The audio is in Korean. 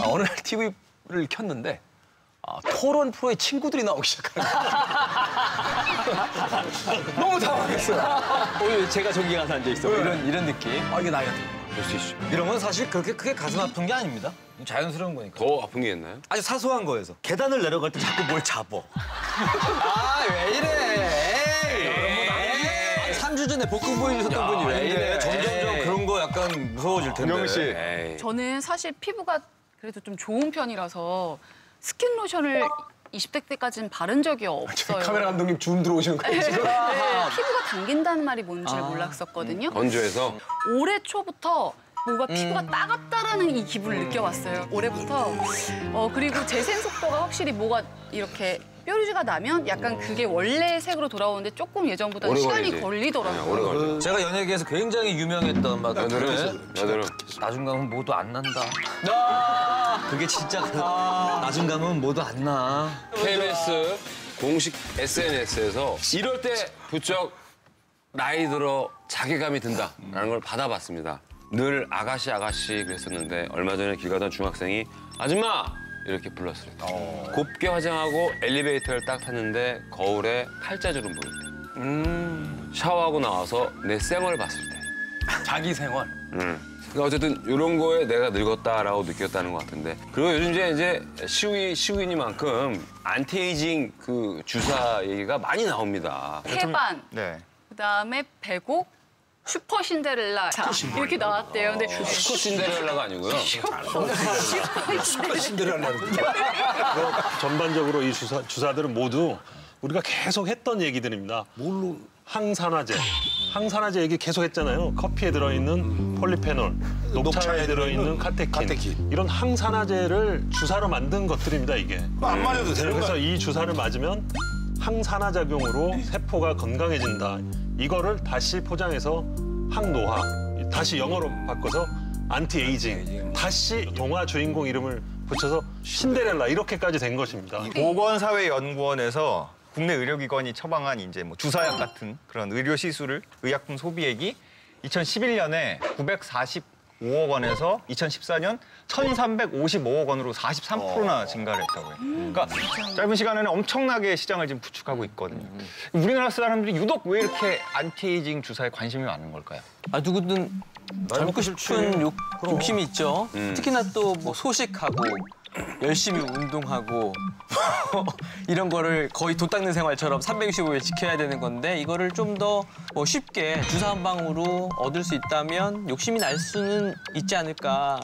아, 어느 날 TV를 켰는데 아, 토론 프로의 친구들이 나오기 시작하는 거예요. 너무 당황했어요. 어, 제가 저기 가서 앉아 있어. 이런 이런 느낌. 아, 이게 나이가 될수 있죠. 이런 건 사실 그렇게 크게 가슴 아픈 게 아닙니다. 자연스러운 거니까. 더 아픈 게 있나요? 아주 사소한 거에서 계단을 내려갈 때 자꾸 뭘 잡어. 아 왜 이래? 3주 전에 복근 보여주셨던 분이 왜 이래? 점점점 그런 거 약간 무서워질 텐데. 경민 씨. 에이. 저는 사실 피부가 그래도 좀 좋은 편이라서 스킨 로션을 20대 때까지는 바른 적이 없어요. 카메라 감독님 줌 들어오시는 거예요, 네, 지금? 피부가 당긴다는 말이 뭔지 를 몰랐었거든요. 건조해서 올해 초부터 뭔가 피부가 따갑다라는 이 기분을 느껴봤어요. 올해부터. 어, 그리고 재생 속도가 확실히 뭐가 이렇게 뾰루지가 나면 약간 그게 원래 색으로 돌아오는데 조금 예전보다 시간이. 걸리더라고요. 네. 제가 연예계에서 굉장히 유명했던 막. 여드름. 나중 가면 모두 안 난다. 아, 그게 진짜 그 나중 가면 모두 안 나. KBS 공식 SNS에서 이럴 때 부쩍 나이 들어 자괴감이 든다라는 걸 받아봤습니다. 늘 아가씨 아가씨 그랬었는데 얼마 전에 길 가던 중학생이 아줌마 이렇게 불렀을 때 곱게 화장하고 엘리베이터를 딱 탔는데 거울에 팔자주름 보일 때 음, 샤워하고 나와서 내 쌩얼 봤을 때 자기 생활. 음. 그러니까 어쨌든 이런 거에 내가 늙었다라고 느꼈다는 것 같은데 그리고 요즘 이제 이제 시위 시위니만큼 안티에이징 그 주사 얘기가 많이 나옵니다. 태반, 네. 그다음에 백옥, 슈퍼 신데렐라 자, 이렇게 나왔대요. 근데 슈퍼 신데렐라가 아니고요. 슈퍼 신데렐라. 전반적으로 이 주사, 주사들은 모두 우리가 계속 했던 얘기들입니다. 뭘로? 항산화제. 항산화제 얘기 계속 했잖아요. 커피에 들어있는 폴리페놀, 녹차에 들어있는 카테킨. 이런 항산화제를 주사로 만든 것들입니다, 이게. 안 맞아도 되는 그래서 이 주사를 맞으면 항산화 작용으로 세포가 건강해진다. 이거를 다시 포장해서 항노화, 다시 영어로 바꿔서 안티 에이징, 다시 동화 주인공 이름을 붙여서 신데렐라 이렇게까지 된 것입니다. 보건사회연구원에서 국내 의료기관이 처방한 이제 뭐 주사약 같은 그런 의료 시술을 의약품 소비액이 2011년에 945억 원에서 2014년 1,355억 원으로 43%나 증가를 했다고 해요. 그러니까 짧은 시간에는 엄청나게 시장을 지금 구축하고 있거든요. 우리나라 사람들이 유독 왜 이렇게 안티에이징 주사에 관심이 많은 걸까요? 아 누구든 젊고 싶은 욕, 욕심이 있죠. 특히나 또 뭐 소식하고 열심히 운동하고 이런 거를 거의 도 닦는 생활처럼 365일 지켜야 되는 건데 이거를 좀 더 뭐 쉽게 주사 한 방으로 얻을 수 있다면 욕심이 날 수는 있지 않을까.